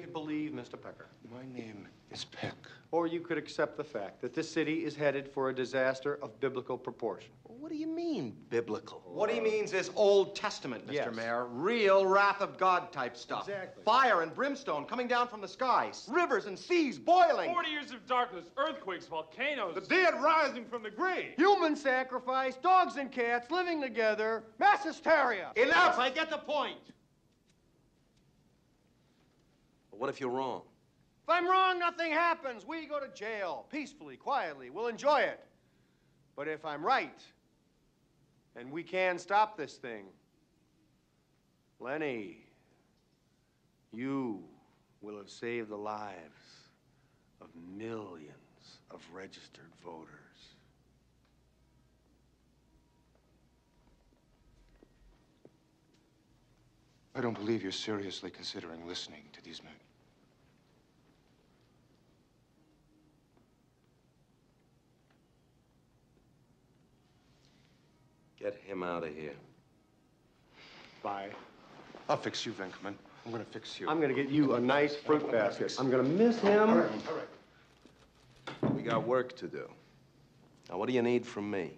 You believe Mr. Pecker. My name is Peck. Or you could accept the fact that this city is headed for a disaster of biblical proportion. What do you mean, biblical? What he means is Old Testament, Mr. Yes. Mayor. Real wrath of God type stuff. Exactly. Fire and brimstone coming down from the skies. Rivers and seas boiling. 40 years of darkness, earthquakes, volcanoes. The dead rising from the grave. Human sacrifice, dogs and cats living together, mass hysteria. Enough! I get the point. What if you're wrong? If I'm wrong, nothing happens. We go to jail peacefully, quietly. We'll enjoy it. But if I'm right, and we can stop this thing, Lenny, you will have saved the lives of millions of registered voters. I don't believe you're seriously considering listening to these men. Get him out of here. Bye. I'll fix you, Venkman. I'm gonna fix you. I'm gonna get you a nice fruit basket. I'm gonna miss him. All right. We got work to do. Now, what do you need from me?